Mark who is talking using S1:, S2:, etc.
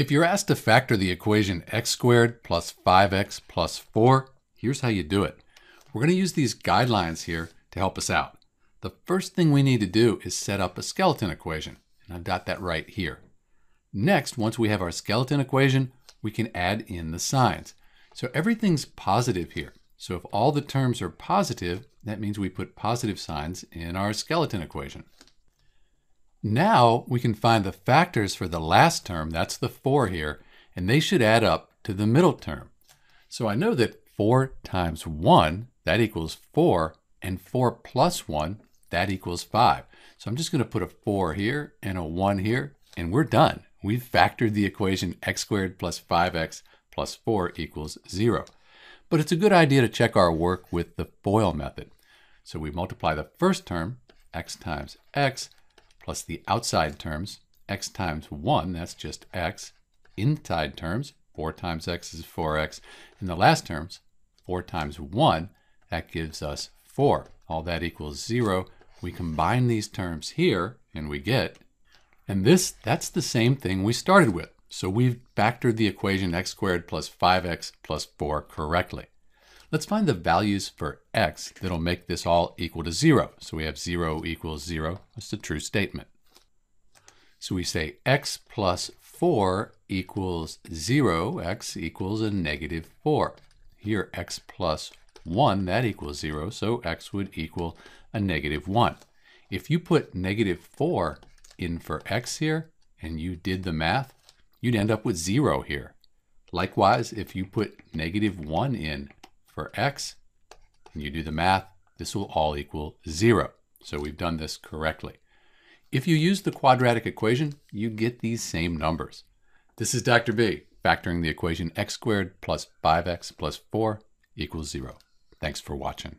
S1: If you're asked to factor the equation x squared plus 5x plus 4, here's how you do it. We're going to use these guidelines here to help us out. The first thing we need to do is set up a skeleton equation, and I've got that right here. Next, once we have our skeleton equation, we can add in the signs. So everything's positive here. So if all the terms are positive, that means we put positive signs in our skeleton equation. Now we can find the factors for the last term, that's the 4 here, and they should add up to the middle term. So I know that 4 times 1, that equals 4, and 4 plus 1, that equals 5. So I'm just going to put a 4 here and a 1 here, and we're done. We've factored the equation x squared plus 5x plus 4 equals 0. But it's a good idea to check our work with the FOIL method. So we multiply the first term, x times x, plus the outside terms, x times 1, that's just x, inside terms, 4 times x is 4x, and the last terms, 4 times 1, that gives us 4. All that equals 0. We combine these terms here, and we get, and this, that's the same thing we started with. So we've factored the equation x squared plus 5x plus 4 correctly. Let's find the values for x that'll make this all equal to 0. So we have 0 equals 0. That's a true statement. So we say x plus 4 equals 0. x equals a negative 4. Here, x plus 1, that equals 0. So x would equal a negative 1. If you put negative 4 in for x here, and you did the math, you'd end up with 0 here. Likewise, if you put negative 1 in for x, and you do the math, this will all equal zero. So we've done this correctly. If you use the quadratic equation, you get these same numbers. This is Dr. B, factoring the equation x squared plus 5x plus 4 equals 0. Thanks for watching.